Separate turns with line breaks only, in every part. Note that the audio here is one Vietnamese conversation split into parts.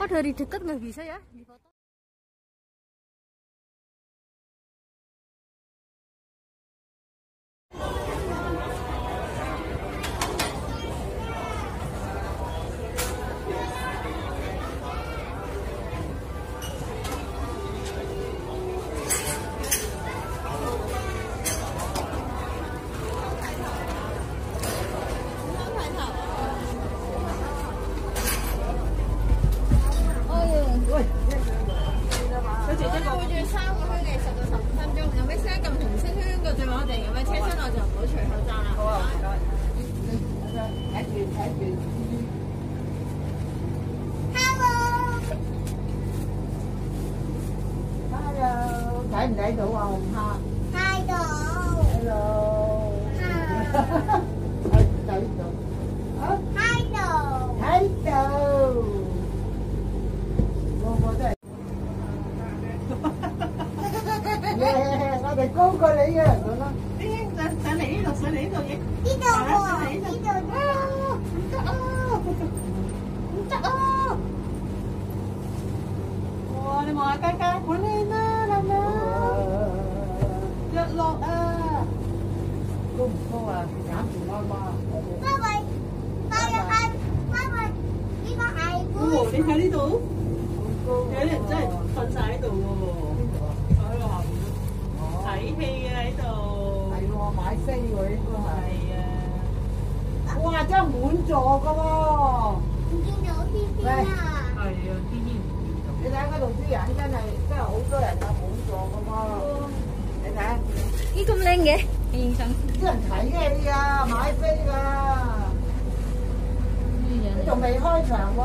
Oh dari dekat nggak bisa ya?
我哋咁樣車廂內就唔好除口罩啦。
好啊，唔該。睇住睇住。Hello。Hello，睇唔睇到啊？紅蝦 cái cái của lên nó là nó giật lột à cùng cô à giảm thì lo ba ba vậy ba giờ ăn ba vậy đi ba ai cô đi thấy đi tủ thế là chơi còn sai tủ thấy thì ấy tủ 买飞喎应该系。系啊！哇，真系满座噶喎！系啊，天天你睇嗰度啲人真系真系好多人啊，满座噶喎！你睇下，
Ih咁靓嘅，影相。
啲人睇戏啊，买飞㗎，你仲未开场喎！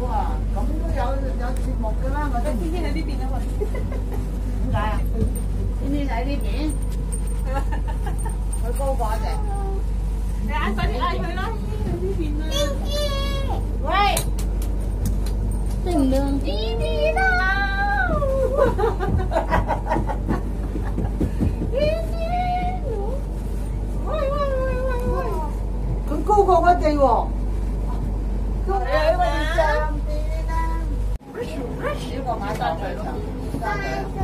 哇，咁都有有节目㗎啦，咪得天天喺呢边啊嘛？点解啊？ 边啲睇啲片？系咪？佢高过我哋。你快啲嚟佢咯。边啲？喂。停唔停？边
边度？
哈哈哈哈哈哈哈哈哈哈！喂喂喂喂喂！佢高过我哋喎。咁样啊？边边？边个买三？三张。